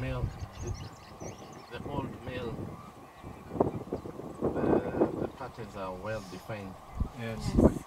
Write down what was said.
male, the old mill, the, uh, the patterns are well defined. Yes. Yes.